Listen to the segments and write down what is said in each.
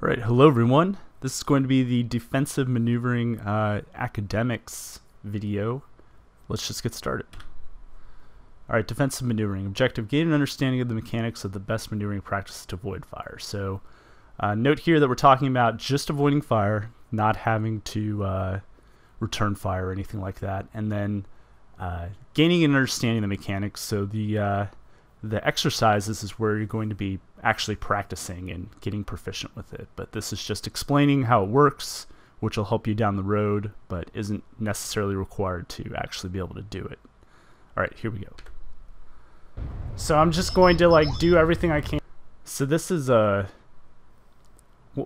All right, hello everyone. This is going to be the defensive maneuvering uh, academics video. Let's just get started. All right, defensive maneuvering. Objective, gain an understanding of the mechanics of the best maneuvering practice to avoid fire. So uh, note here that we're talking about just avoiding fire, not having to uh, return fire or anything like that. And then uh, gaining an understanding of the mechanics. So the uh, the exercises is where you're going to be actually practicing and getting proficient with it. But this is just explaining how it works, which will help you down the road, but isn't necessarily required to actually be able to do it. All right, here we go. So I'm just going to like do everything I can. So this is uh,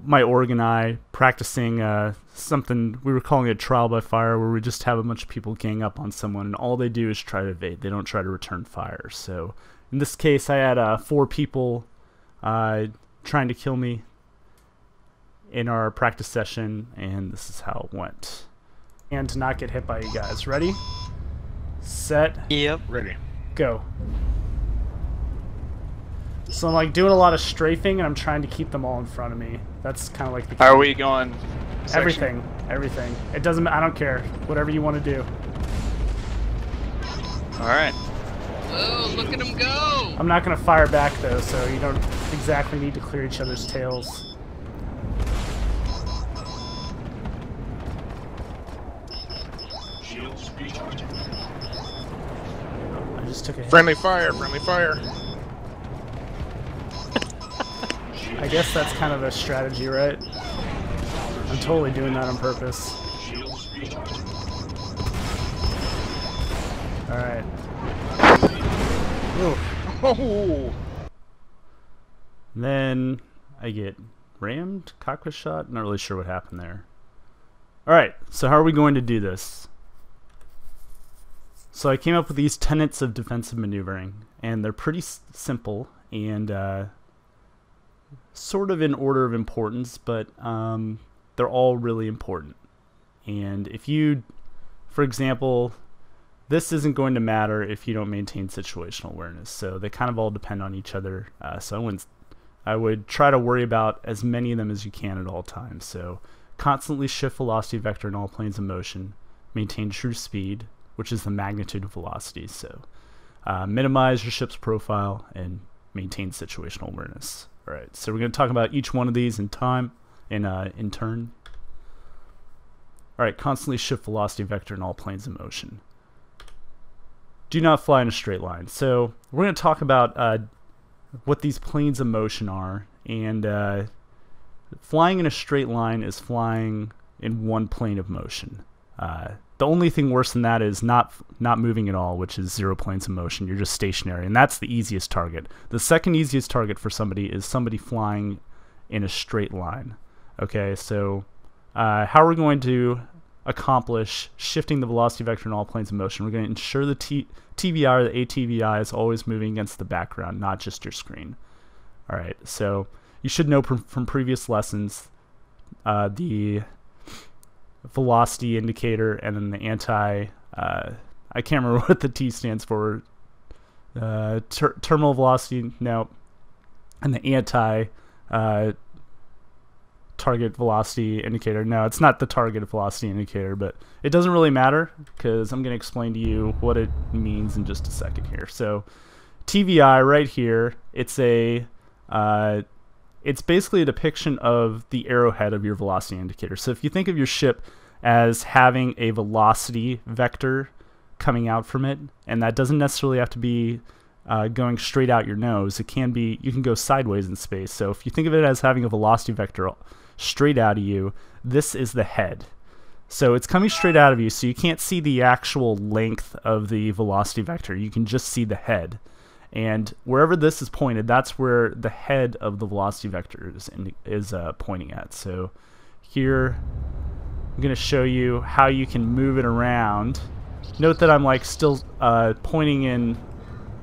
my organ eye practicing uh, something we were calling it trial by fire, where we just have a bunch of people gang up on someone, and all they do is try to evade. They don't try to return fire. So in this case, I had uh, four people uh, trying to kill me in our practice session, and this is how it went. And to not get hit by you guys. Ready? Set. Yep. Ready. Go. So I'm like doing a lot of strafing, and I'm trying to keep them all in front of me. That's kind of like the. Are we going? section? Everything, everything. It doesn't. I don't care. Whatever you want to do. All right. Oh, look at him go! I'm not gonna fire back though, so you don't exactly need to clear each other's tails. I just took a hit. Friendly fire. Friendly fire. I guess that's kind of a strategy, right? I'm totally doing that on purpose. Alright. Oh. Then I get rammed, cockpit shot. Not really sure what happened there. All right, so how are we going to do this? So I came up with these tenets of defensive maneuvering, and they're pretty simple and uh, sort of in order of importance, but um, they're all really important. And if you, for example, this isn't going to matter if you don't maintain situational awareness. So they kind of all depend on each other. Uh, so I wouldn't, I would try to worry about as many of them as you can at all times. So constantly shift velocity vector in all planes of motion, maintain true speed, which is the magnitude of velocity. So uh, minimize your ship's profile and maintain situational awareness. All right. So we're going to talk about each one of these in time, in uh, in turn. All right. Constantly shift velocity vector in all planes of motion do not fly in a straight line. So we're going to talk about uh, what these planes of motion are, and uh, flying in a straight line is flying in one plane of motion. Uh, the only thing worse than that is not not moving at all, which is zero planes of motion. You're just stationary, and that's the easiest target. The second easiest target for somebody is somebody flying in a straight line. Okay, so uh, how are we going to accomplish shifting the velocity vector in all planes of motion. We're going to ensure the T- TVI or the ATVI is always moving against the background, not just your screen. All right, so you should know from, from previous lessons uh, the velocity indicator and then the anti. Uh, I can't remember what the T stands for. Uh, ter- terminal velocity, no, and the anti uh, target velocity indicator. No, it's not the target velocity indicator, but it doesn't really matter because I'm going to explain to you what it means in just a second here. So TVI right here, it's a uh, it's basically a depiction of the arrowhead of your velocity indicator. So if you think of your ship as having a velocity vector coming out from it, and that doesn't necessarily have to be uh, going straight out your nose. It can be you can go sideways in space. So if you think of it as having a velocity vector straight out of you, this is the head. So it's coming straight out of you, so you can't see the actual length of the velocity vector. You can just see the head. And wherever this is pointed, that's where the head of the velocity vector is, is uh, pointing at. So here, I'm going to show you how you can move it around. Note that I'm like still uh, pointing in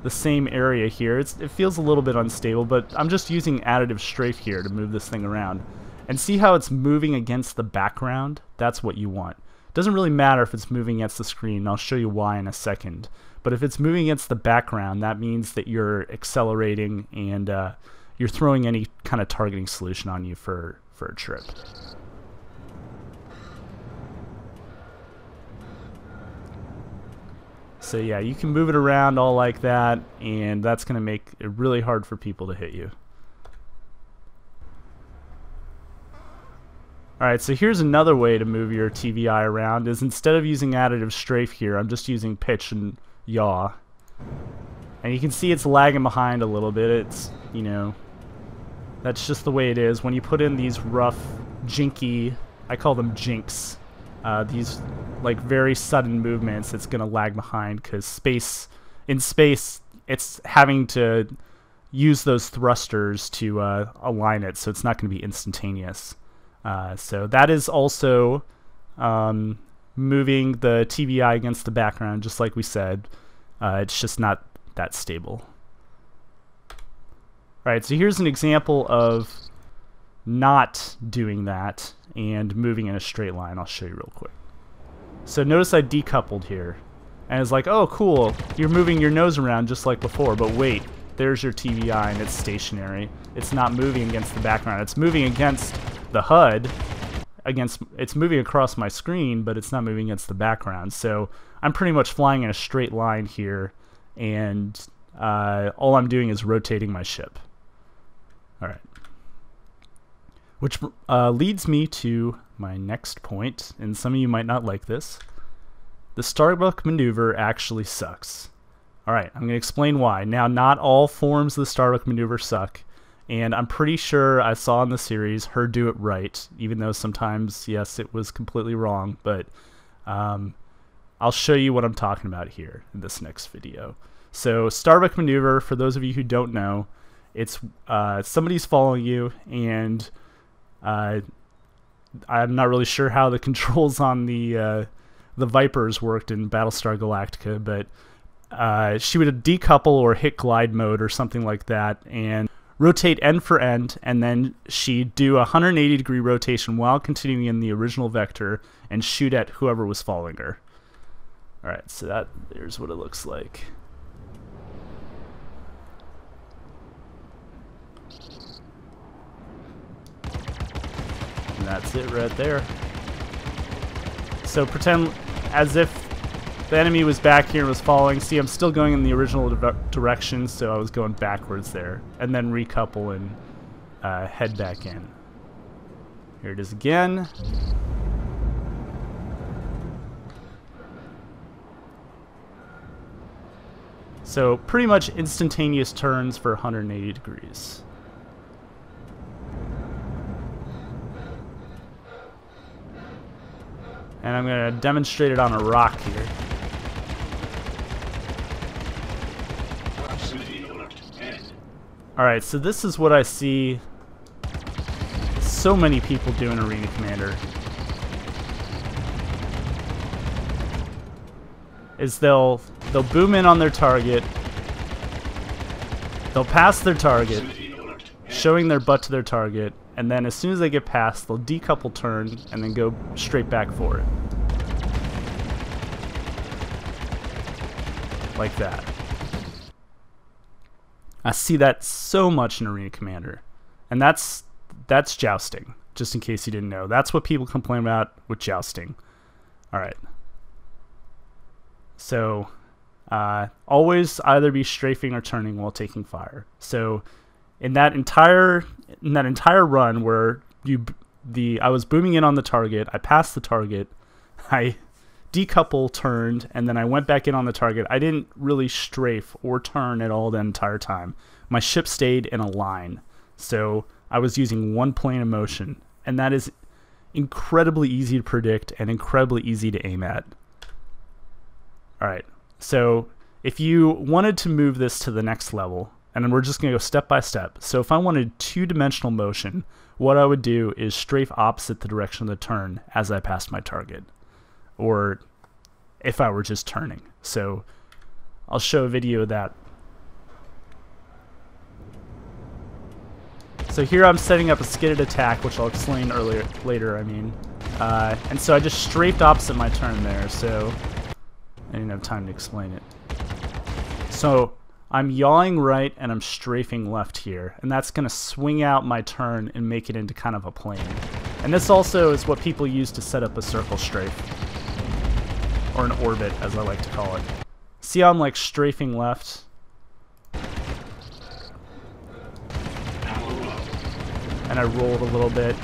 the same area here. It's, it feels a little bit unstable, but I'm just using additive strafe here to move this thing around. And see how it's moving against the background? That's what you want. It doesn't really matter if it's moving against the screen. I'll show you why in a second. But if it's moving against the background, that means that you're accelerating and uh, you're throwing any kind of targeting solution on you for for a trip. So yeah, you can move it around all like that, and that's going to make it really hard for people to hit you. Alright, so here's another way to move your TVI around, is instead of using additive strafe here, I'm just using pitch and yaw. And you can see it's lagging behind a little bit, it's, you know, that's just the way it is. When you put in these rough, jinky, I call them jinks, uh, these like very sudden movements, it's going to lag behind because space, in space, it's having to use those thrusters to uh, align it, so it's not going to be instantaneous. Uh, so that is also um, moving the TVI against the background, just like we said. Uh, it's just not that stable. All right, so here's an example of not doing that and moving in a straight line. I'll show you real quick. So notice I decoupled here. And it's like, oh, cool, you're moving your nose around just like before, but wait, there's your TVI and it's stationary. It's not moving against the background. It's moving against the HUD against it's moving across my screen but it's not moving against the background. So I'm pretty much flying in a straight line here and uh, all I'm doing is rotating my ship. Alright. Which uh, leads me to my next point and some of you might not like this. The Starbuck maneuver actually sucks. Alright I'm going to explain why. Now not all forms of the Starbuck maneuver suck and I'm pretty sure I saw in the series her do it right, even though sometimes, yes, it was completely wrong. But um, I'll show you what I'm talking about here in this next video. So Starbuck maneuver, for those of you who don't know, it's uh, somebody's following you, and uh, I'm not really sure how the controls on the uh, the Vipers worked in Battlestar Galactica, but uh, she would decouple or hit glide mode or something like that, and rotate end for end, and then she'd do a 180 degree rotation while continuing in the original vector and shoot at whoever was following her. Alright, so that there's what it looks like. And that's it right there. So pretend as if the enemy was back here and was following. See, I'm still going in the original direction, so I was going backwards there. And then recouple and uh, head back in. Here it is again. So pretty much instantaneous turns for 180 degrees. And I'm going to demonstrate it on a rock here. Alright, so this is what I see so many people do in Arena Commander. Is they'll they'll boom in on their target, they'll pass their target, showing their butt to their target, and then as soon as they get past, they'll decouple turn and then go straight back for it. Like that. I see that so much in Arena Commander. And that's that's jousting, just in case you didn't know. That's what people complain about with jousting. Alright. So uh, always either be strafing or turning while taking fire. So in that entire in that entire run where you the I was booming in on the target, I passed the target, I decouple turned, and then I went back in on the target. I didn't really strafe or turn at all the entire time. My ship stayed in a line, so I was using one plane of motion, and that is incredibly easy to predict and incredibly easy to aim at. Alright, so if you wanted to move this to the next level, and we're just going to go step by step. So if I wanted two-dimensional motion, what I would do is strafe opposite the direction of the turn as I passed my target or if I were just turning. So I'll show a video of that. So here I'm setting up a skidded attack, which I'll explain earlier later, I mean. Uh, and so I just strafed opposite my turn there, so I didn't have time to explain it. So I'm yawing right and I'm strafing left here, and that's going to swing out my turn and make it into kind of a plane. And this also is what people use to set up a circle strafe, or an orbit as I like to call it. See how I'm like strafing left? And I rolled a little bit.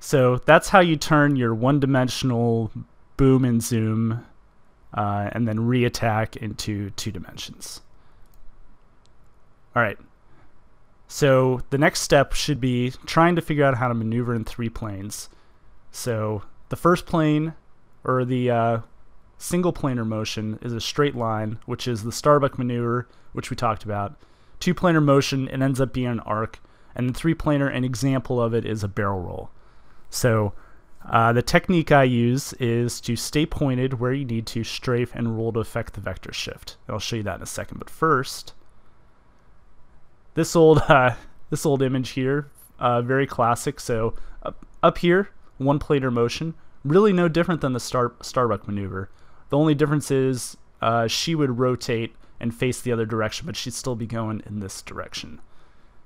So that's how you turn your one-dimensional boom and zoom uh, and then re-attack into two dimensions. All right. So the next step should be trying to figure out how to maneuver in three planes. So the first plane, or the uh, single planar motion, is a straight line, which is the Starbuck maneuver, which we talked about. Two planar motion, it ends up being an arc. And the three planar, an example of it is a barrel roll. So uh, the technique I use is to stay pointed where you need to, strafe, and roll to affect the vector shift. I'll show you that in a second. But first, this old uh, this old image here, uh, very classic. So up, up here, one planar motion, really no different than the Star Starbuck maneuver. The only difference is uh, she would rotate and face the other direction, but she'd still be going in this direction.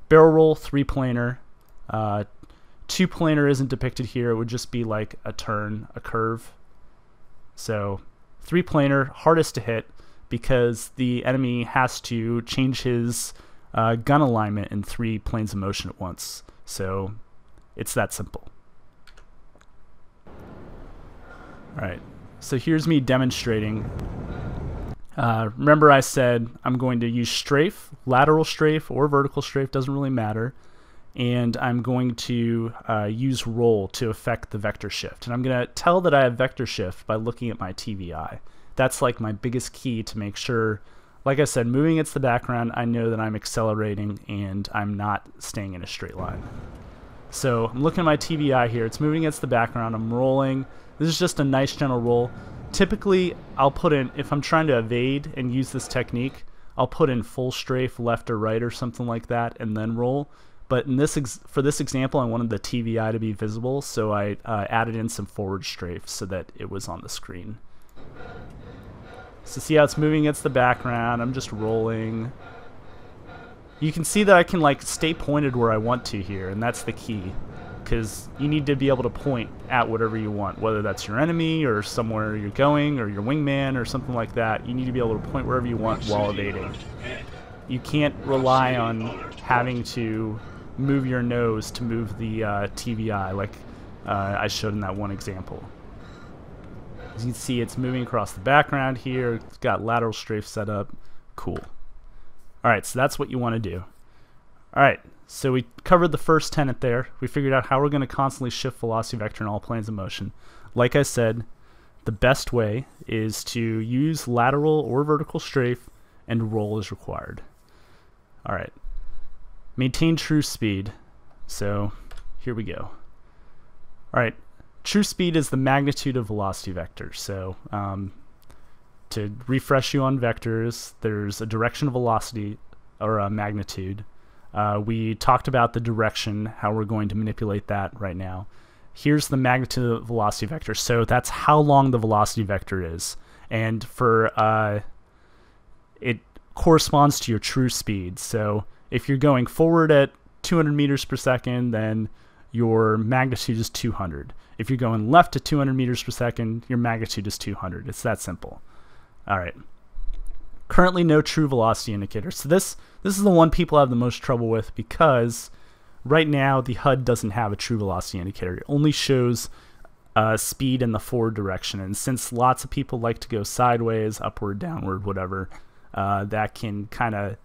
Barrel roll, three planar. Uh, two planar isn't depicted here. It would just be like a turn, a curve. So three planar, hardest to hit because the enemy has to change his uh, gun alignment in three planes of motion at once. So it's that simple. All right, so here's me demonstrating. Uh, remember I said I'm going to use strafe, lateral strafe or vertical strafe, doesn't really matter. And I'm going to uh, use roll to affect the vector shift. And I'm going to tell that I have vector shift by looking at my TVI. That's like my biggest key to make sure like I said, moving against the background, I know that I'm accelerating and I'm not staying in a straight line. So I'm looking at my TVI here. It's moving against the background. I'm rolling. This is just a nice gentle roll. Typically, I'll put in, if I'm trying to evade and use this technique, I'll put in full strafe left or right or something like that and then roll. But in this for this example, I wanted the TVI to be visible, so I uh, added in some forward strafe so that it was on the screen. So see how it's moving against the background. I'm just rolling. You can see that I can like stay pointed where I want to here, and that's the key. Because you need to be able to point at whatever you want, whether that's your enemy or somewhere you're going or your wingman or something like that. You need to be able to point wherever you want while evading. You can't rely on having to move your nose to move the uh, TVI like uh, I showed in that one example. You can see, it's moving across the background here. It's got lateral strafe set up. Cool. All right, so that's what you want to do. All right, so we covered the first tenet there. We figured out how we're going to constantly shift velocity vector in all planes of motion. Like I said, the best way is to use lateral or vertical strafe and roll as required. All right. Maintain true speed. So here we go. All right, true speed is the magnitude of velocity vector. So um, to refresh you on vectors, there's a direction of velocity or a magnitude. Uh, we talked about the direction, how we're going to manipulate that right now. Here's the magnitude of velocity vector. So that's how long the velocity vector is. And for uh, it corresponds to your true speed. So if you're going forward at 200 meters per second, then your magnitude is 200. If you're going left to 200 meters per second, your magnitude is 200. It's that simple. All right. Currently no true velocity indicator. So this this is the one people have the most trouble with because right now the HUD doesn't have a true velocity indicator. It only shows uh, speed in the forward direction. And since lots of people like to go sideways, upward, downward, whatever, uh, that can kind of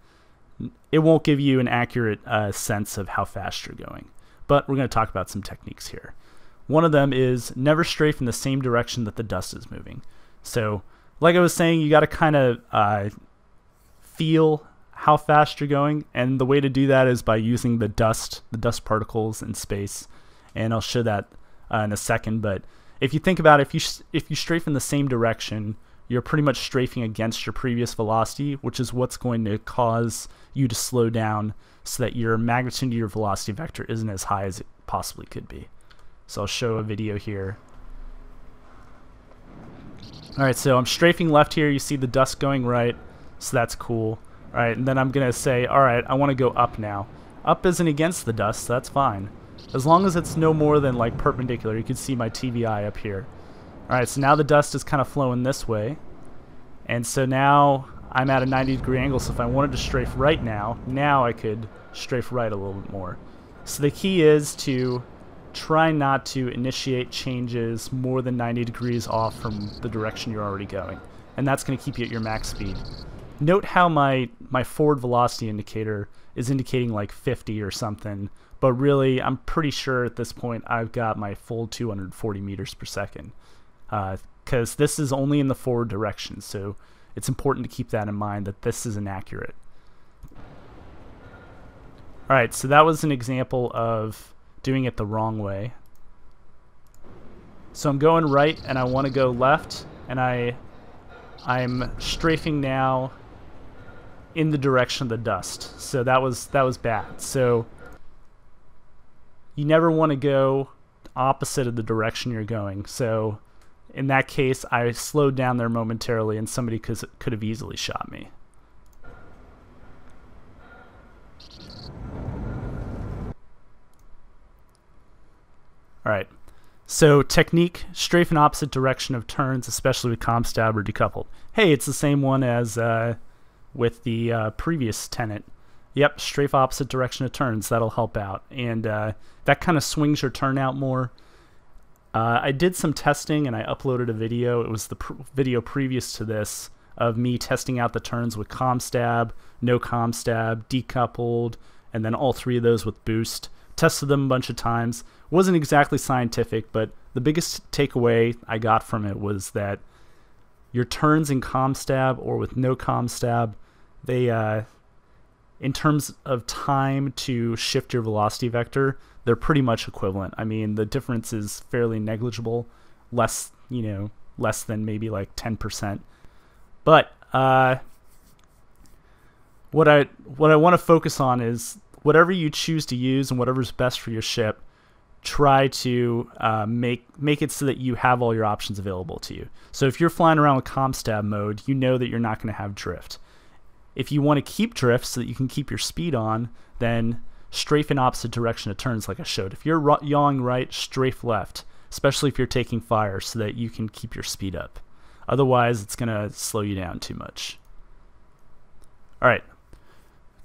it won't give you an accurate uh, sense of how fast you're going. But we're going to talk about some techniques here. One of them is never strafe in the same direction that the dust is moving. So, like I was saying, you got to kind of uh, feel how fast you're going, and the way to do that is by using the dust, the dust particles in space, and I'll show that uh, in a second. But if you think about it, if you if you strafe in the same direction, you're pretty much strafing against your previous velocity, which is what's going to cause you to slow down so that your magnitude of your velocity vector isn't as high as it possibly could be. So I'll show a video here. All right, so I'm strafing left here. You see the dust going right, so that's cool. All right, and then I'm gonna say, all right, I want to go up now. Up isn't against the dust, so that's fine. As long as it's no more than like perpendicular, you can see my TVI up here. All right, so now the dust is kind of flowing this way. And so now I'm at a 90 degree angle, so if I wanted to strafe right now, now I could strafe right a little bit more. So the key is to try not to initiate changes more than 90 degrees off from the direction you're already going. And that's going to keep you at your max speed. Note how my, my forward velocity indicator is indicating like 50 or something, but really I'm pretty sure at this point I've got my full 240 meters per second. Because uh, this is only in the forward direction, so it's important to keep that in mind that this is inaccurate. Alright, so that was an example of doing it the wrong way. So I'm going right and I want to go left and I I'm strafing now in the direction of the dust. So that was that was bad. So you never want to go opposite of the direction you're going. So in that case, I slowed down there momentarily and somebody could, could have easily shot me. Alright, so technique, strafe in opposite direction of turns, especially with com stab or decoupled. Hey, it's the same one as uh, with the uh, previous tenant. Yep, strafe opposite direction of turns, that'll help out. And uh, that kind of swings your turn out more. Uh, I did some testing and I uploaded a video. It was the pr video previous to this of me testing out the turns with com stab, no com stab, decoupled, and then all three of those with boost. Tested them a bunch of times. Wasn't exactly scientific, but the biggest takeaway I got from it was that your turns in com stab or with no com stab, they uh, in terms of time to shift your velocity vector, they're pretty much equivalent. I mean, the difference is fairly negligible, less, you know, less than maybe like 10%. But uh, what I what I want to focus on is whatever you choose to use and whatever's best for your ship. Try to uh, make make it so that you have all your options available to you. So if you're flying around with comstab mode, you know that you're not going to have drift. If you want to keep drift so that you can keep your speed on, then strafe in opposite direction of turns like I showed. If you're yawing right, strafe left, especially if you're taking fire so that you can keep your speed up. Otherwise, it's going to slow you down too much. All right,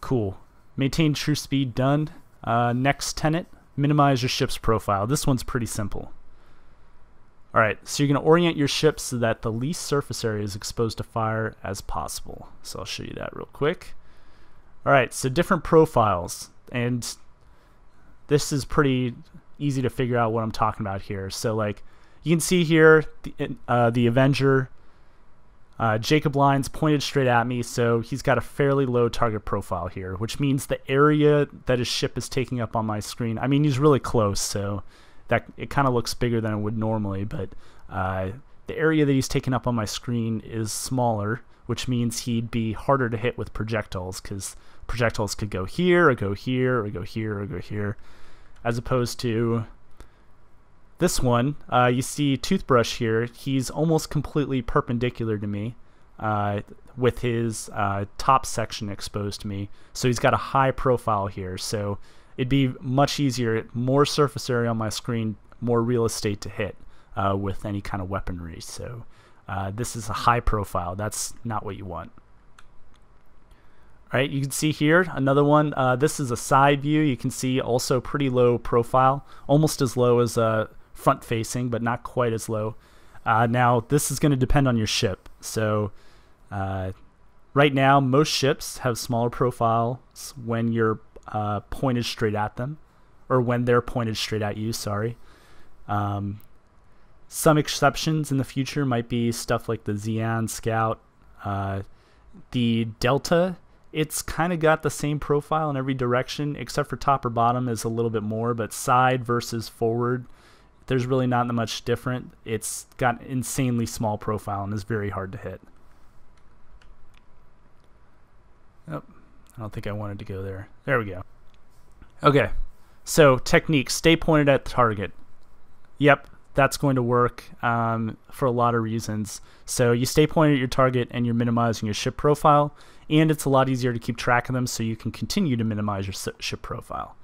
cool. Maintain true speed done. Uh, next tenet, minimize your ship's profile. This one's pretty simple. All right, so you're going to orient your ship so that the least surface area is exposed to fire as possible. So I'll show you that real quick. All right, so different profiles and this is pretty easy to figure out what I'm talking about here. So like you can see here the, uh, the Avenger uh, Jacob lines pointed straight at me, so he's got a fairly low target profile here, which means the area that his ship is taking up on my screen. I mean, he's really close, so that it kind of looks bigger than it would normally, but uh, the area that he's taking up on my screen is smaller, which means he'd be harder to hit with projectiles because projectiles could go here or go here or go here or go here as opposed to this one. Uh, you see toothbrush here. He's almost completely perpendicular to me uh, with his uh, top section exposed to me. So he's got a high profile here. So it'd be much easier more surface area on my screen more real estate to hit uh, with any kind of weaponry so uh, this is a high profile that's not what you want right, you can see here another one. Uh, this is a side view. You can see also pretty low profile, almost as low as uh, front facing, but not quite as low. Uh, now, this is going to depend on your ship. So, uh, right now, most ships have smaller profiles when you're uh, pointed straight at them, or when they're pointed straight at you, sorry. Um, some exceptions in the future might be stuff like the Xi'an Scout. Uh, the Delta it's kind of got the same profile in every direction, except for top or bottom is a little bit more, but side versus forward, there's really not much different. It's got insanely small profile and is very hard to hit. Oh, I don't think I wanted to go there. There we go. Okay, so technique, stay pointed at the target. Yep, that's going to work um, for a lot of reasons. So you stay pointed at your target and you're minimizing your ship profile, and it's a lot easier to keep track of them so you can continue to minimize your ship profile.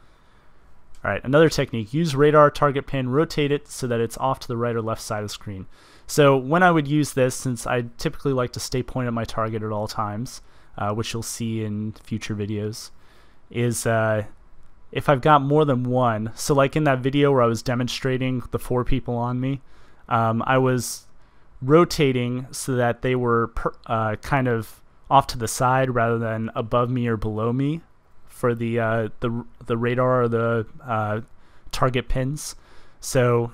All right, another technique, use radar target pin, rotate it so that it's off to the right or left side of the screen. So when I would use this, since I typically like to stay pointed at my target at all times, uh, which you'll see in future videos, is uh, if I've got more than one. So like in that video where I was demonstrating the four people on me, um, I was rotating so that they were per, uh, kind of off to the side rather than above me or below me for the uh, the the radar or the uh, target pins. So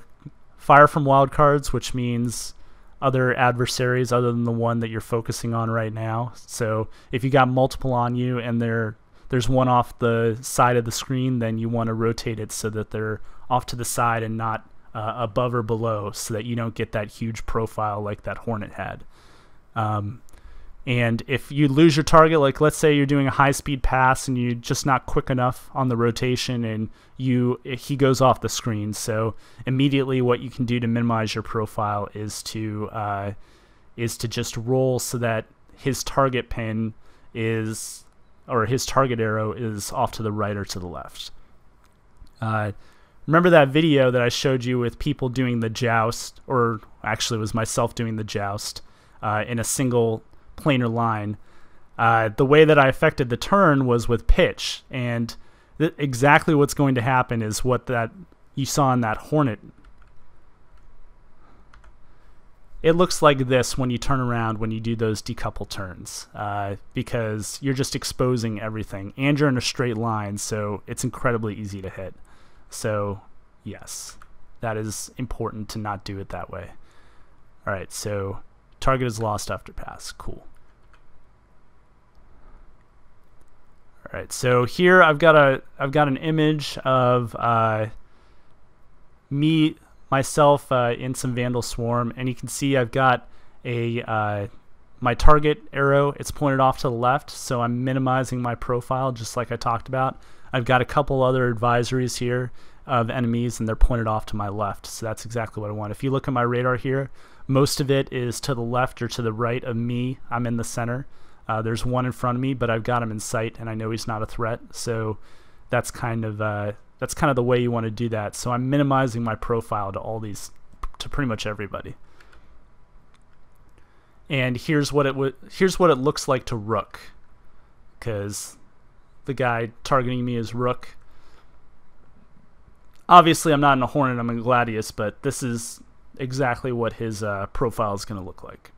fire from wildcards, which means other adversaries other than the one that you're focusing on right now. So if you got multiple on you and they're there's one off the side of the screen, then you want to rotate it so that they're off to the side and not uh, above or below so that you don't get that huge profile like that Hornet had. Um, and if you lose your target, like let's say you're doing a high speed pass and you're just not quick enough on the rotation and you he goes off the screen. So immediately what you can do to minimize your profile is to uh, is to just roll so that his target pin is or his target arrow is off to the right or to the left. Uh, remember that video that I showed you with people doing the joust, or actually it was myself doing the joust uh, in a single planar line. Uh, the way that I affected the turn was with pitch, and exactly what's going to happen is what that you saw in that Hornet. It looks like this when you turn around when you do those decouple turns uh, because you're just exposing everything and you're in a straight line so it's incredibly easy to hit. So yes that is important to not do it that way. All right so target is lost after pass cool all right so here I've got a I've got an image of uh, me myself uh, in some Vandal Swarm, and you can see I've got a uh, my target arrow. It's pointed off to the left, so I'm minimizing my profile just like I talked about. I've got a couple other advisories here of enemies, and they're pointed off to my left, so that's exactly what I want. If you look at my radar here, most of it is to the left or to the right of me. I'm in the center. Uh, there's one in front of me, but I've got him in sight, and I know he's not a threat, so that's kind of uh, that's kind of the way you want to do that. So I'm minimizing my profile to all these, to pretty much everybody. And here's what it would, here's what it looks like to Rook, because the guy targeting me is Rook. Obviously, I'm not in a Hornet, I'm in Gladius, but this is exactly what his uh, profile is going to look like.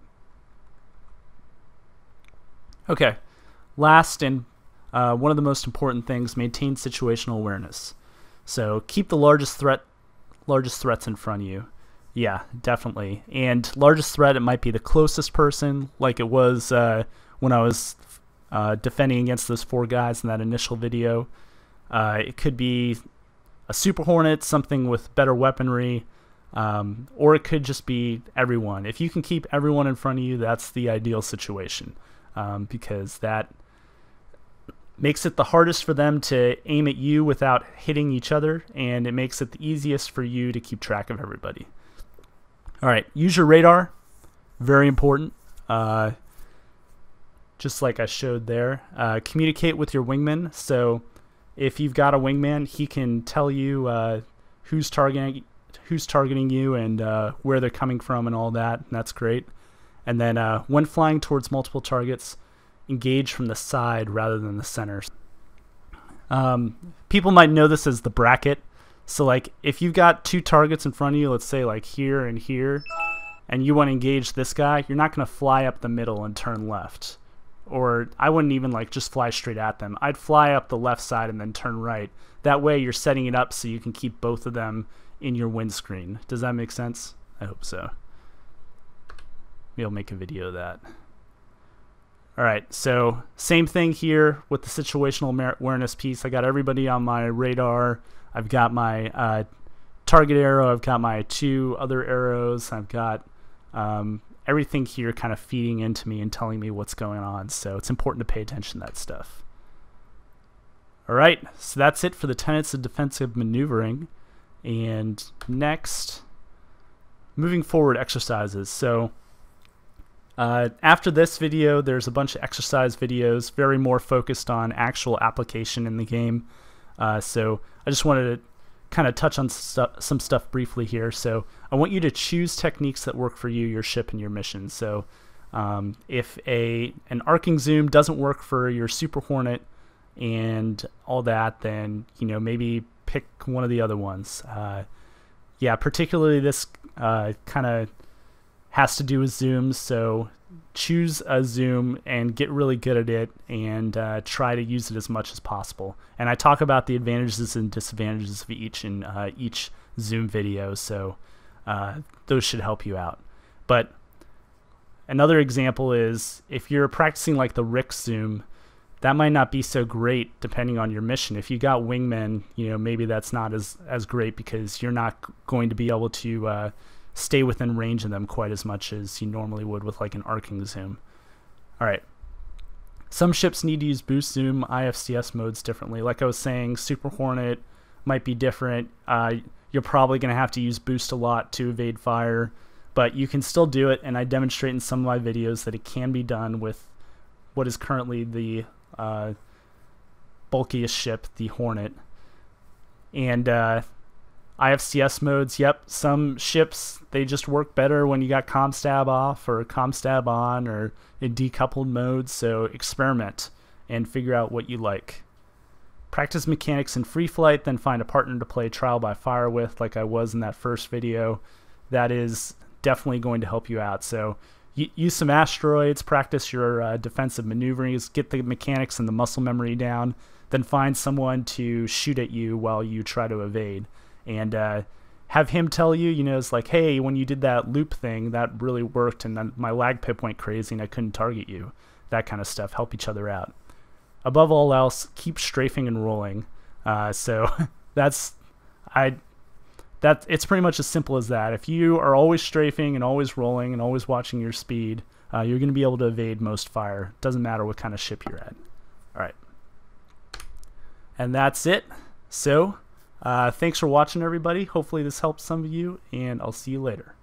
Okay, last and uh, one of the most important things, maintain situational awareness. So keep the largest threat, largest threats in front of you. Yeah, definitely. And largest threat, it might be the closest person, like it was uh, when I was uh, defending against those four guys in that initial video. Uh, it could be a Super Hornet, something with better weaponry, um, or it could just be everyone. If you can keep everyone in front of you, that's the ideal situation um, because that makes it the hardest for them to aim at you without hitting each other, and it makes it the easiest for you to keep track of everybody. All right, use your radar. Very important. Uh, just like I showed there. Uh, communicate with your wingman. So if you've got a wingman, he can tell you uh, who's targeting who's targeting you and uh, where they're coming from and all that. And that's great. And then uh, when flying towards multiple targets, engage from the side rather than the center. Um, people might know this as the bracket. So like if you've got two targets in front of you, let's say like here and here, and you want to engage this guy, you're not going to fly up the middle and turn left. Or I wouldn't even like just fly straight at them. I'd fly up the left side and then turn right. That way you're setting it up so you can keep both of them in your windscreen. Does that make sense? I hope so. Maybe I'll make a video of that. All right, so same thing here with the situational awareness piece. I got everybody on my radar. I've got my uh, target arrow. I've got my two other arrows. I've got um, everything here kind of feeding into me and telling me what's going on. So it's important to pay attention to that stuff. All right, so that's it for the tenets of defensive maneuvering. And next, moving forward exercises. So uh, after this video, there's a bunch of exercise videos, very more focused on actual application in the game. Uh, so I just wanted to kind of touch on stu some stuff briefly here. So I want you to choose techniques that work for you, your ship, and your mission. So um, if a an arcing zoom doesn't work for your Super Hornet and all that, then you know maybe pick one of the other ones. Uh, yeah, particularly this uh, kind of has to do with zooms. So choose a zoom and get really good at it and uh, try to use it as much as possible. And I talk about the advantages and disadvantages of each in uh, each zoom video, so uh, those should help you out. But another example is if you're practicing like the Rick zoom, that might not be so great depending on your mission. If you got wingmen, you know maybe that's not as as great because you're not going to be able to uh, stay within range of them quite as much as you normally would with like an arcing zoom. All right. Some ships need to use boost zoom IFCS modes differently. Like I was saying, Super Hornet might be different. Uh, you're probably going to have to use boost a lot to evade fire, but you can still do it. And I demonstrate in some of my videos that it can be done with what is currently the uh, bulkiest ship, the Hornet. And uh, IFCS modes, yep, some ships they just work better when you got ComStab off or ComStab on or in decoupled modes, so experiment and figure out what you like. Practice mechanics in free flight, then find a partner to play trial by fire with, like I was in that first video. That is definitely going to help you out. So use some asteroids, practice your uh, defensive maneuverings, get the mechanics and the muscle memory down, then find someone to shoot at you while you try to evade and uh, have him tell you, you know, it's like, hey, when you did that loop thing, that really worked, and then my lag pip went crazy and I couldn't target you. That kind of stuff. Help each other out. Above all else, keep strafing and rolling. Uh, so that's I that it's pretty much as simple as that. If you are always strafing and always rolling and always watching your speed, uh, you're going to be able to evade most fire. Doesn't matter what kind of ship you're at. All right, and that's it. So uh, thanks for watching, everybody. Hopefully, this helps some of you, and I'll see you later.